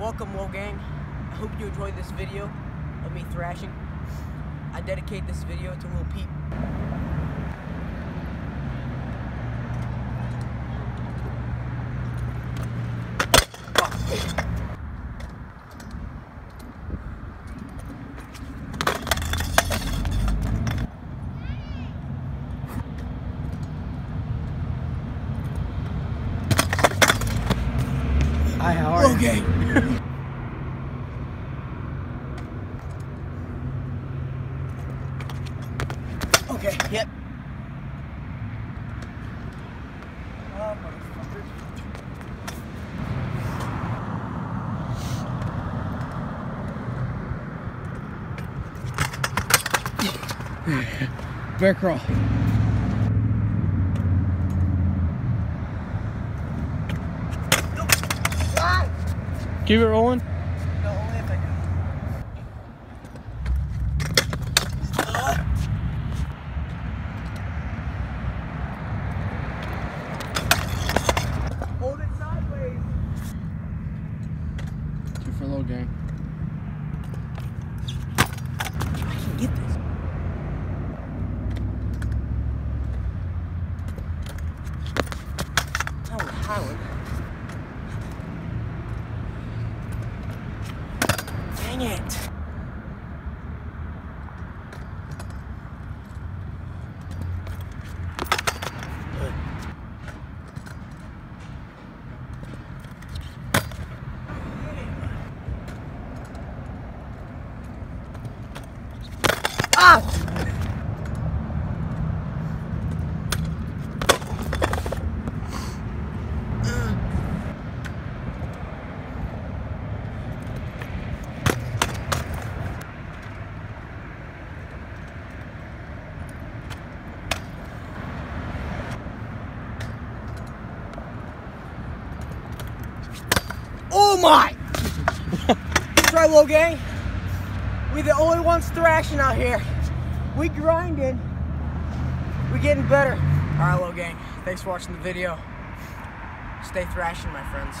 Welcome, Woe Gang. I hope you enjoyed this video of me thrashing. I dedicate this video to Lil Peep. Hi, how are you? Okay. okay, yep. Oh, motherfucker. Bear crawl. Keep it rolling. No, only if I do. Hold it sideways. Two for low gang. I can get this. Howard. Dang it. Ah! My! Try low gang. We the only ones thrashing out here. We grinding. We getting better. All right, low gang. Thanks for watching the video. Stay thrashing, my friends.